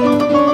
Música